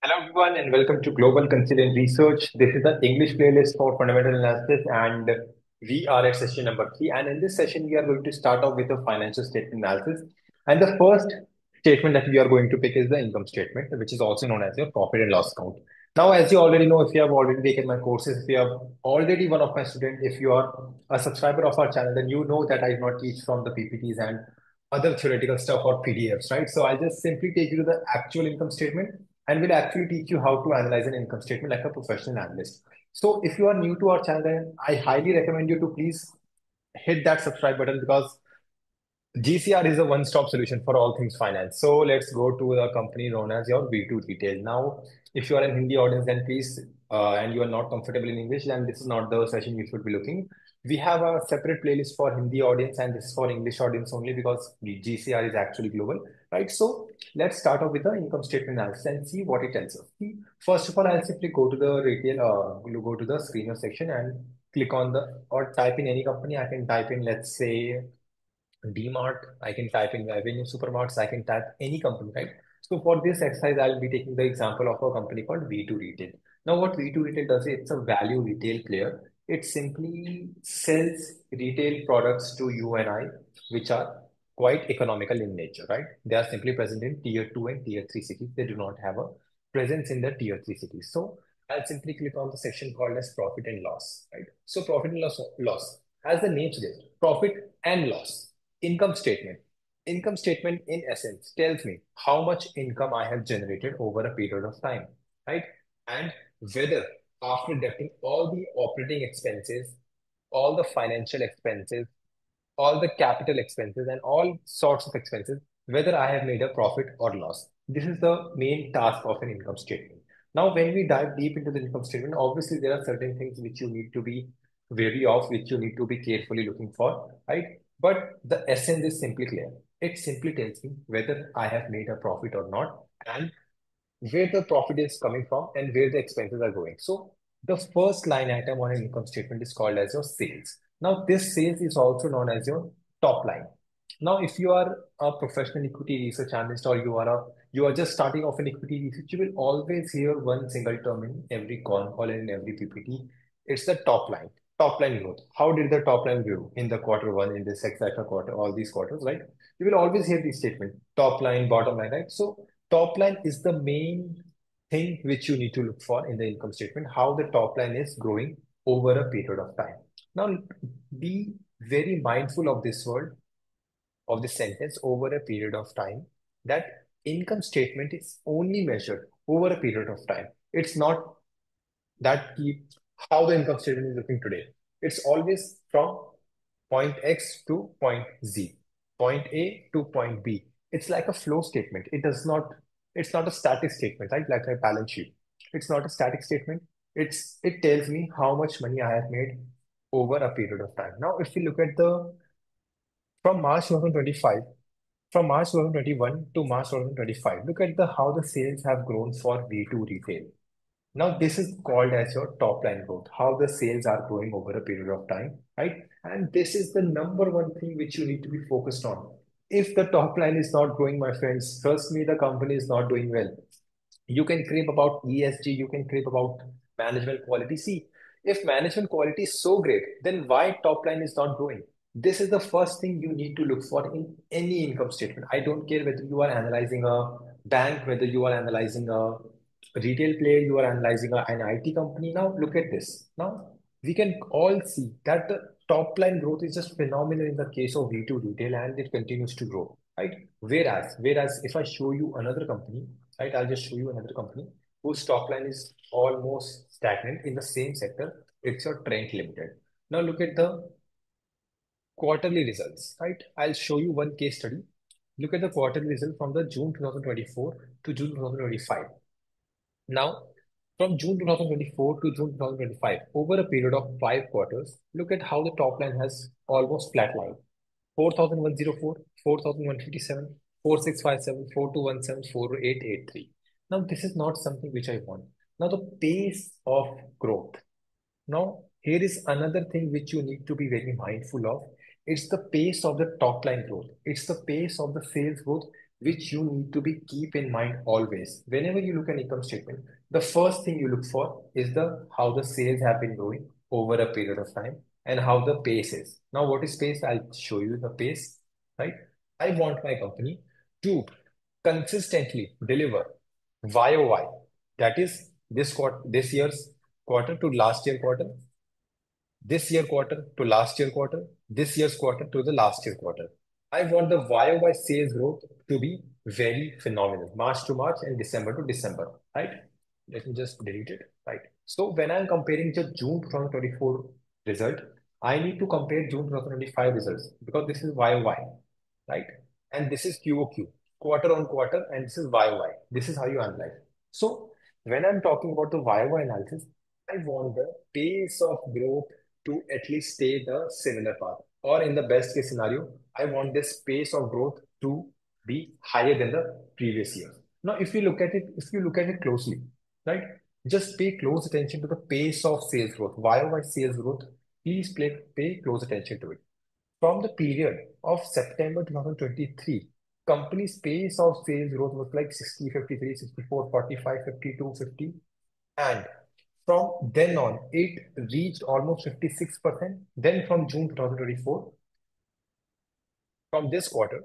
Hello everyone and welcome to Global Consilient Research. This is the English playlist for fundamental analysis and we are at session number three. And in this session, we are going to start off with a financial statement analysis. And the first statement that we are going to pick is the income statement, which is also known as your profit and loss account. Now, as you already know, if you have already taken my courses, if you are already one of my students, if you are a subscriber of our channel, then you know that I do not teach from the PPTs and other theoretical stuff or PDFs, right? So I'll just simply take you to the actual income statement and we'll actually teach you how to analyze an income statement like a professional analyst. So if you are new to our channel, I highly recommend you to please hit that subscribe button because GCR is a one-stop solution for all things finance. So let's go to the company known as your V2 Retail. Now, if you are in Hindi audience, then please, uh, and you are not comfortable in English, then this is not the session you should be looking. We have a separate playlist for Hindi audience and this is for English audience only because GCR is actually global, right? So let's start off with the income statement analysis and see what it tells us. First of all, I'll simply go to the retail, uh, go to the screener section and click on the, or type in any company. I can type in, let's say, DMart, I can type in Avenue Supermarts, I can type any company, right? So for this exercise, I'll be taking the example of a company called V2 Retail. Now, what V2 Retail does, is it's a value retail player. It simply sells retail products to you and I, which are quite economical in nature, right? They are simply present in tier 2 and tier 3 cities. They do not have a presence in the tier 3 cities. So I'll simply click on the section called as profit and loss, right? So profit and loss, loss as the name suggests, profit and loss income statement. Income statement, in essence, tells me how much income I have generated over a period of time, right? And whether after deducting all the operating expenses, all the financial expenses, all the capital expenses, and all sorts of expenses, whether I have made a profit or loss. This is the main task of an income statement. Now, when we dive deep into the income statement, obviously there are certain things which you need to be wary of, which you need to be carefully looking for, right? But the essence is simply clear. It simply tells me whether I have made a profit or not and where the profit is coming from and where the expenses are going. So the first line item on an income statement is called as your sales. Now this sales is also known as your top line. Now, if you are a professional equity research analyst or you are a you are just starting off in equity research, you will always hear one single term in every con call and in every PPT. It's the top line top line growth. How did the top line grow in the quarter one, in this etc. quarter, all these quarters, right? You will always hear this statement, top line, bottom line, right? So top line is the main thing which you need to look for in the income statement, how the top line is growing over a period of time. Now, be very mindful of this word, of this sentence over a period of time, that income statement is only measured over a period of time. It's not that how the income statement is looking today. It's always from point X to point Z, point A to point B. It's like a flow statement. It does not, it's not a static statement, right? Like a balance sheet. It's not a static statement. It's it tells me how much money I have made over a period of time. Now, if we look at the from March 2025, from March 2021 to March 2025, look at the how the sales have grown for V2 retail. Now, this is called as your top line growth, how the sales are growing over a period of time, right? And this is the number one thing which you need to be focused on. If the top line is not growing, my friends, trust me, the company is not doing well. You can creep about ESG, you can creep about management quality. See, if management quality is so great, then why top line is not growing? This is the first thing you need to look for in any income statement. I don't care whether you are analyzing a bank, whether you are analyzing a retail player, you are analyzing an IT company. Now look at this. Now we can all see that the top line growth is just phenomenal in the case of V2 retail and it continues to grow, right? Whereas, whereas if I show you another company, right, I'll just show you another company whose top line is almost stagnant in the same sector. It's your Trent Limited. Now look at the quarterly results, right? I'll show you one case study. Look at the quarterly result from the June 2024 to June 2025. Now, from June 2024 to June 2025, over a period of five quarters, look at how the top line has almost flatlined. 4,104, 4,157, 4657, 4217, 4883. Now, this is not something which I want. Now, the pace of growth. Now, here is another thing which you need to be very mindful of. It's the pace of the top line growth. It's the pace of the sales growth which you need to be keep in mind always. Whenever you look at income statement, the first thing you look for is the how the sales have been growing over a period of time and how the pace is. Now, what is pace? I'll show you the pace, right? I want my company to consistently deliver YOY. That is this quarter, this year's quarter to last year quarter, this year quarter to last year quarter, this year's quarter to the last year quarter. I want the YOY sales growth to be very phenomenal, March to March and December to December, right? Let me just delete it, right? So when I'm comparing the June 2024 result, I need to compare June 2025 results because this is YOY, right? And this is QOQ, quarter on quarter, and this is YOY. This is how you analyze. So when I'm talking about the YOY analysis, I want the pace of growth to at least stay the similar path. Or in the best case scenario, I want this pace of growth to be higher than the previous year. Now, if you look at it, if you look at it closely, right, just pay close attention to the pace of sales growth, YOY sales growth. Please pay, pay close attention to it. From the period of September 2023, company's pace of sales growth was like 60, 53, 64, 45, 52, 50. And from then on, it reached almost 56%. Then from June 2024, from this quarter,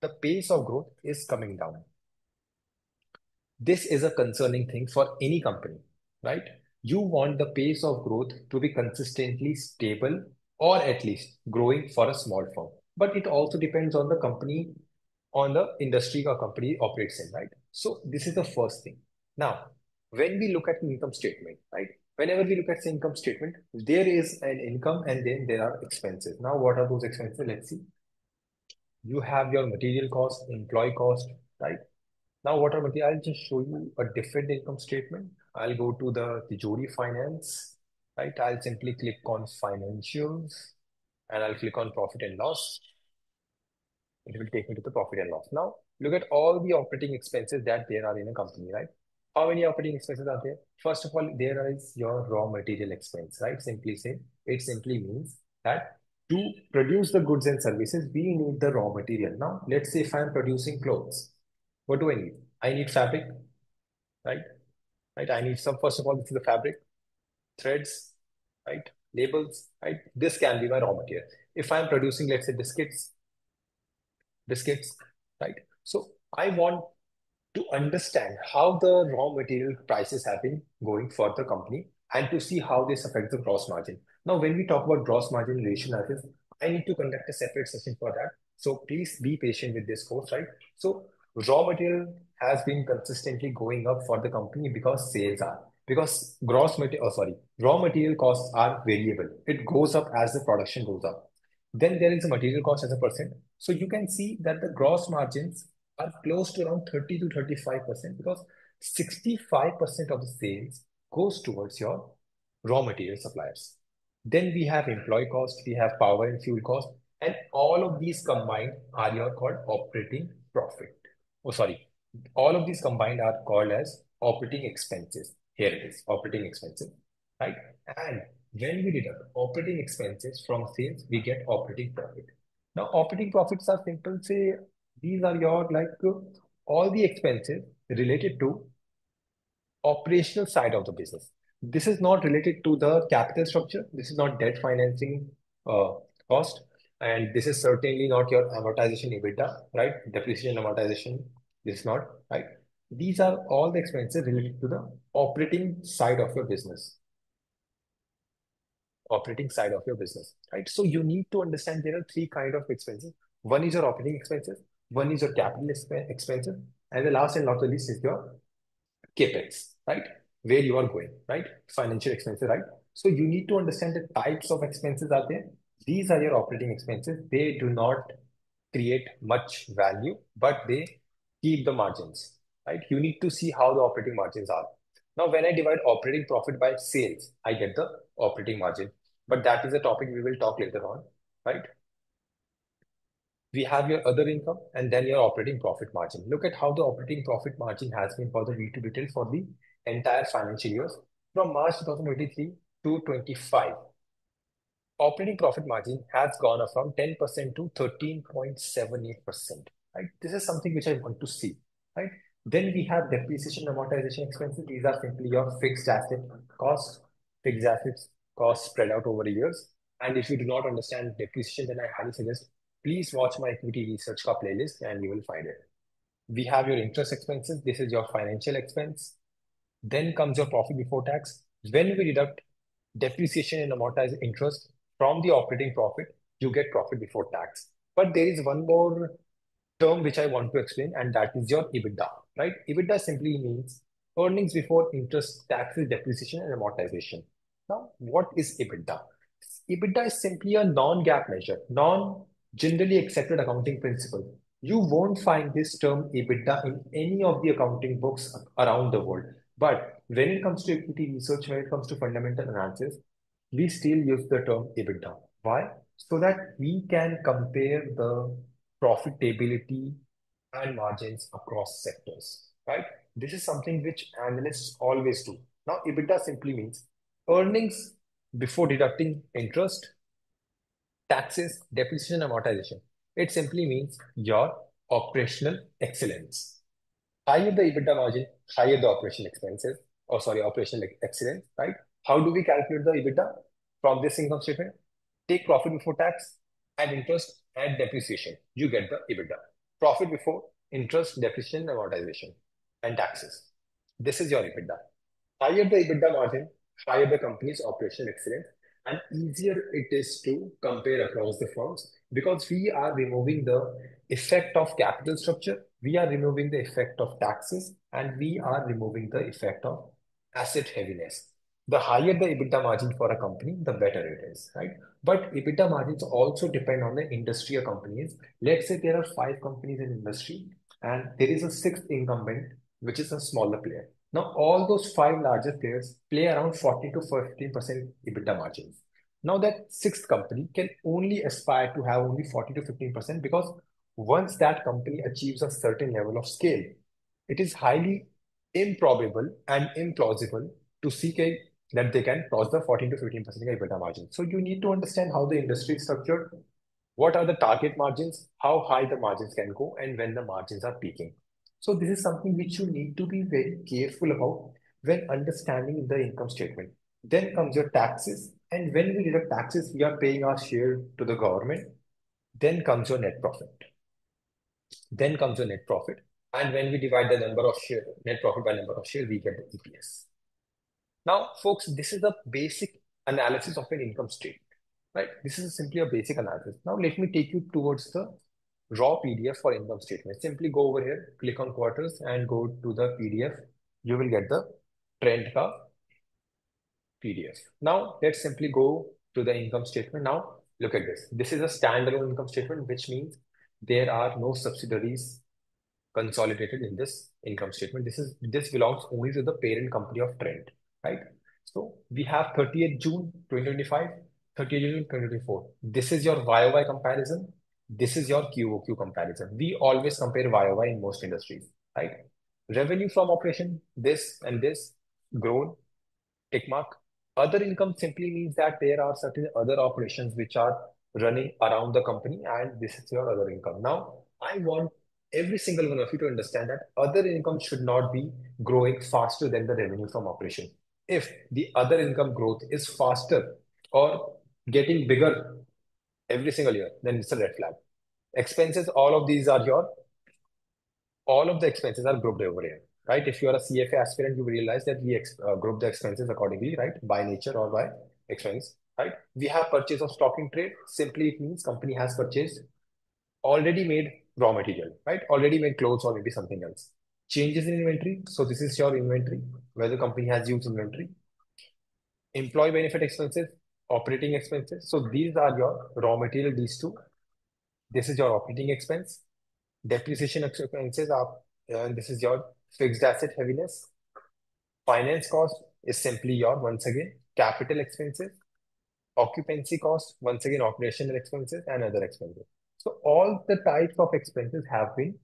the pace of growth is coming down. This is a concerning thing for any company, right? You want the pace of growth to be consistently stable or at least growing for a small firm. But it also depends on the company, on the industry or company operates in, right? So this is the first thing. Now, when we look at an income statement, right? Whenever we look at the income statement, there is an income and then there are expenses. Now, what are those expenses? Let's see. You have your material cost, employee cost, right? Now, what are material? I'll just show you a different income statement. I'll go to the Tijori Finance, right? I'll simply click on financials and I'll click on profit and loss. It will take me to the profit and loss. Now, look at all the operating expenses that there are in a company, right? How many operating expenses are there? First of all, there is your raw material expense, right? Simply say, it simply means that to produce the goods and services, we need the raw material. Now, let's say if I'm producing clothes, what do I need? I need fabric, right? Right. I need some, first of all, this is the fabric, threads, right? Labels, right? This can be my raw material. If I'm producing, let's say biscuits, biscuits, right? So I want to understand how the raw material prices have been going for the company and to see how this affects the gross margin. Now, when we talk about gross margin ratio analysis, I need to conduct a separate session for that. So please be patient with this course, right? So raw material has been consistently going up for the company because sales are because gross material, oh, sorry, raw material costs are variable. It goes up as the production goes up. Then there is a material cost as a percent. So you can see that the gross margins are close to around 30 to 35% because 65% of the sales goes towards your raw material suppliers. Then we have employee cost, we have power and fuel cost, and all of these combined are your called operating profit. Oh, sorry. All of these combined are called as operating expenses. Here it is, operating expenses, right? And when we deduct operating expenses from sales, we get operating profit. Now, operating profits are simple. Say these are your like all the expenses related to operational side of the business. This is not related to the capital structure. This is not debt financing uh, cost. And this is certainly not your amortization EBITDA, right? Depreciation amortization, this is not, right? These are all the expenses related to the operating side of your business. Operating side of your business, right? So you need to understand there are three kind of expenses. One is your operating expenses, one is your capital expenses, and the last and not the least is your capex, right? Where you are going, right? Financial expenses, right? So you need to understand the types of expenses are there. These are your operating expenses. They do not create much value, but they keep the margins, right? You need to see how the operating margins are. Now, when I divide operating profit by sales, I get the operating margin. But that is a topic we will talk later on, right? we have your other income and then your operating profit margin. Look at how the operating profit margin has been for the V2 Retail for the entire financial years from March 2023 to 25. Operating profit margin has gone up from 10% to 13.78%, right? This is something which I want to see, right? Then we have depreciation amortization expenses. These are simply your fixed asset cost, fixed assets cost spread out over years. And if you do not understand depreciation, then I highly suggest please watch my equity research ka playlist and you will find it. We have your interest expenses. This is your financial expense. Then comes your profit before tax. When we deduct depreciation and amortized interest from the operating profit, you get profit before tax. But there is one more term which I want to explain, and that is your EBITDA, right? EBITDA simply means earnings before interest, taxes, depreciation, and amortization. Now, what is EBITDA? EBITDA is simply a non-GAAP measure, non-generally accepted accounting principle. You won't find this term EBITDA in any of the accounting books around the world. But when it comes to equity research, when it comes to fundamental analysis, we still use the term EBITDA. Why? So that we can compare the profitability and margins across sectors, right? This is something which analysts always do. Now, EBITDA simply means earnings before deducting interest, taxes, depreciation, amortization. It simply means your operational excellence. Higher the EBITDA margin, higher the operational expenses, or sorry, operational excellence, right? How do we calculate the EBITDA from this income statement? Take profit before tax, add interest, add depreciation. You get the EBITDA. Profit before interest, depreciation, amortization, and taxes. This is your EBITDA. Higher the EBITDA margin, higher the company's operational excellence, and easier it is to compare across the firms because we are removing the effect of capital structure, we are removing the effect of taxes, and we are removing the effect of asset heaviness. The higher the EBITDA margin for a company, the better it is, right? But EBITDA margins also depend on the industry of companies. Let's say there are five companies in industry and there is a sixth incumbent, which is a smaller player. Now, all those five largest players play around 40 to 15% EBITDA margins. Now, that sixth company can only aspire to have only 40 to 15% because once that company achieves a certain level of scale, it is highly improbable and implausible to seek a that they can cross the 14 to 15% EBITDA margin. So you need to understand how the industry is structured, what are the target margins, how high the margins can go, and when the margins are peaking. So this is something which you need to be very careful about when understanding the income statement. Then comes your taxes, and when we deduct taxes, we are paying our share to the government. Then comes your net profit. Then comes your net profit. And when we divide the number of share, net profit by number of share, we get the EPS. Now, folks, this is a basic analysis of an income statement, right? This is simply a basic analysis. Now, let me take you towards the raw PDF for income statement. Simply go over here, click on quarters and go to the PDF. You will get the Trent ka PDF. Now, let's simply go to the income statement. Now, look at this. This is a standalone income statement, which means there are no subsidiaries consolidated in this income statement. This is this belongs only to the parent company of Trent, right? So we have 30th June 2025, 30th June 2024. This is your YOY comparison. This is your QOQ comparison. We always compare YOY in most industries, right? Revenue from operation, this and this grown, tick mark. Other income simply means that there are certain other operations which are running around the company and this is your other income. Now, I want every single one of you to understand that other income should not be growing faster than the revenue from operation if the other income growth is faster or getting bigger every single year, then it's a red flag. Expenses, all of these are your, all of the expenses are grouped over here, right? If you are a CFA aspirant, you realize that we uh, group the expenses accordingly, right? By nature or by expense, right? We have purchase of stock in trade. Simply it means company has purchased already made raw material, right? Already made clothes or maybe something else. Changes in inventory. So this is your inventory where the company has used inventory. Employee benefit expenses, operating expenses. So these are your raw material, these two. This is your operating expense. Depreciation expenses are, uh, and this is your fixed asset heaviness. Finance cost is simply your, once again, capital expenses. Occupancy cost, once again, operational expenses and other expenses. So all the types of expenses have been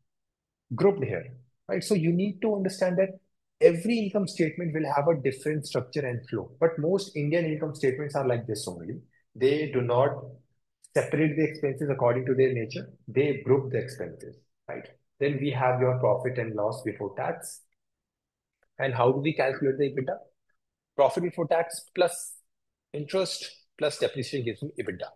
grouped here, right? So you need to understand that every income statement will have a different structure and flow. But most Indian income statements are like this only. They do not separate the expenses according to their nature. They group the expenses, right? Then we have your profit and loss before tax. And how do we calculate the EBITDA? Profit before tax plus interest plus depreciation gives me EBITDA.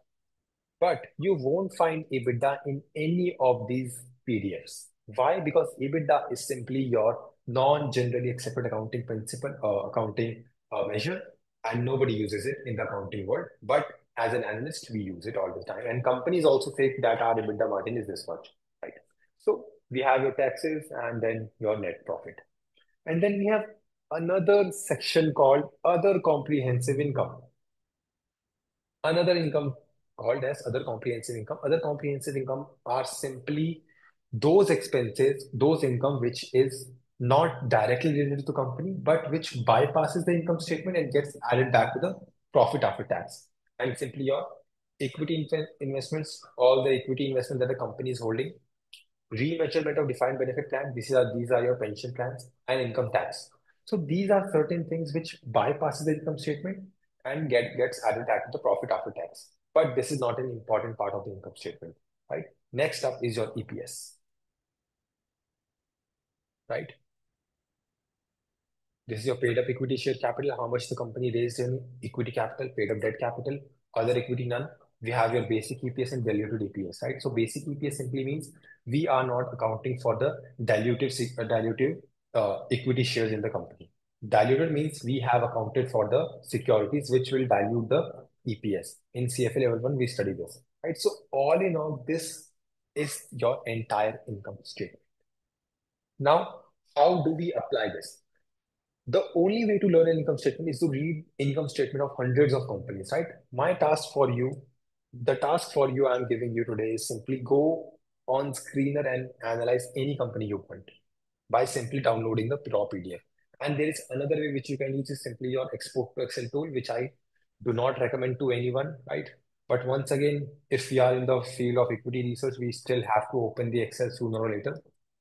But you won't find EBITDA in any of these periods. Why? Because EBITDA is simply your non-generally accepted accounting principle, uh, accounting uh, measure, and nobody uses it in the accounting world. But as an analyst, we use it all the time. And companies also say that our EBITDA margin is this much, right? So we have your taxes and then your net profit. And then we have another section called other comprehensive income. Another income called as other comprehensive income. Other comprehensive income are simply those expenses, those income which is not directly related to the company, but which bypasses the income statement and gets added back to the profit after tax. And simply your equity investments, all the equity investment that the company is holding, remeasurement of defined benefit plan, these are these are your pension plans and income tax. So these are certain things which bypasses the income statement and get gets added back to the profit after tax. But this is not an important part of the income statement, right? Next up is your EPS, right? This is your paid up equity share capital, how much the company raised in equity capital, paid up debt capital, other equity none. We have your basic EPS and diluted EPS, right? So basic EPS simply means we are not accounting for the diluted, uh, diluted uh, equity shares in the company. Diluted means we have accounted for the securities which will dilute the EPS. In CFA level 1, we study this, right? So all in all, this is your entire income statement. Now, how do we apply this? The only way to learn an income statement is to read income statement of hundreds of companies, right? My task for you, the task for you I'm giving you today is simply go on Screener and analyze any company you want by simply downloading the raw PDF. And there is another way which you can use is simply your export to Excel tool, which I do not recommend to anyone, right? But once again, if we are in the field of equity research, we still have to open the Excel sooner or later,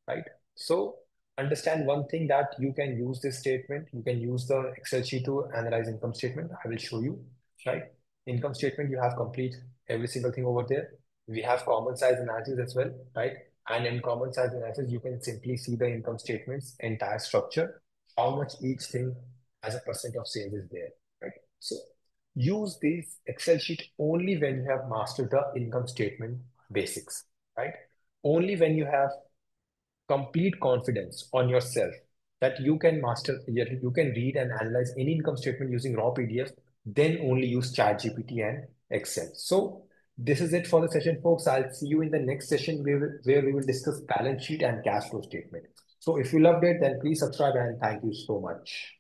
right? So understand one thing that you can use this statement. You can use the Excel sheet to analyze income statement. I will show you, right? Income statement, you have complete every single thing over there. We have common size analysis as well, right? And in common size analysis, you can simply see the income statements, entire structure, how much each thing as a percent of sales is there, right? So use this Excel sheet only when you have mastered the income statement basics, right? Only when you have complete confidence on yourself that you can master, you can read and analyze any income statement using raw PDF, then only use ChatGPT and Excel. So this is it for the session, folks. I'll see you in the next session where, where we will discuss balance sheet and cash flow statement. So if you loved it, then please subscribe and thank you so much.